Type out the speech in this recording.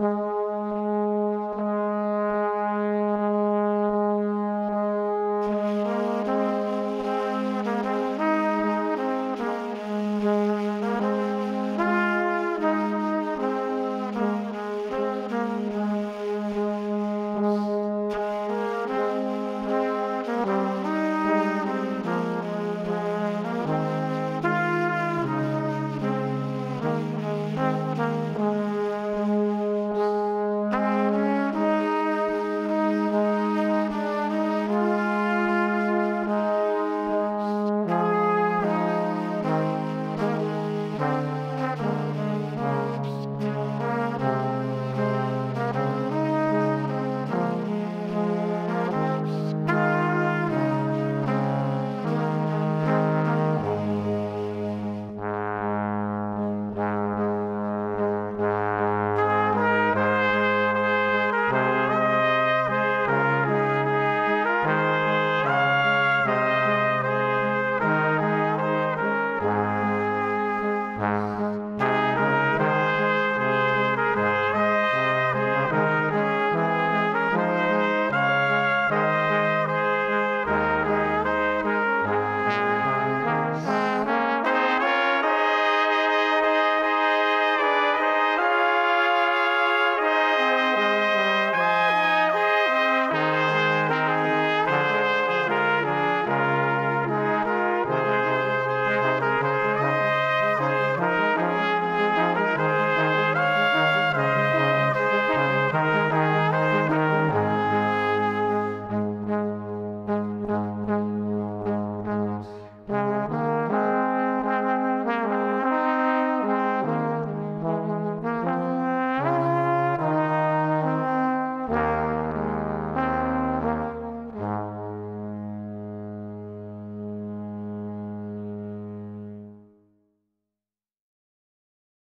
Bye.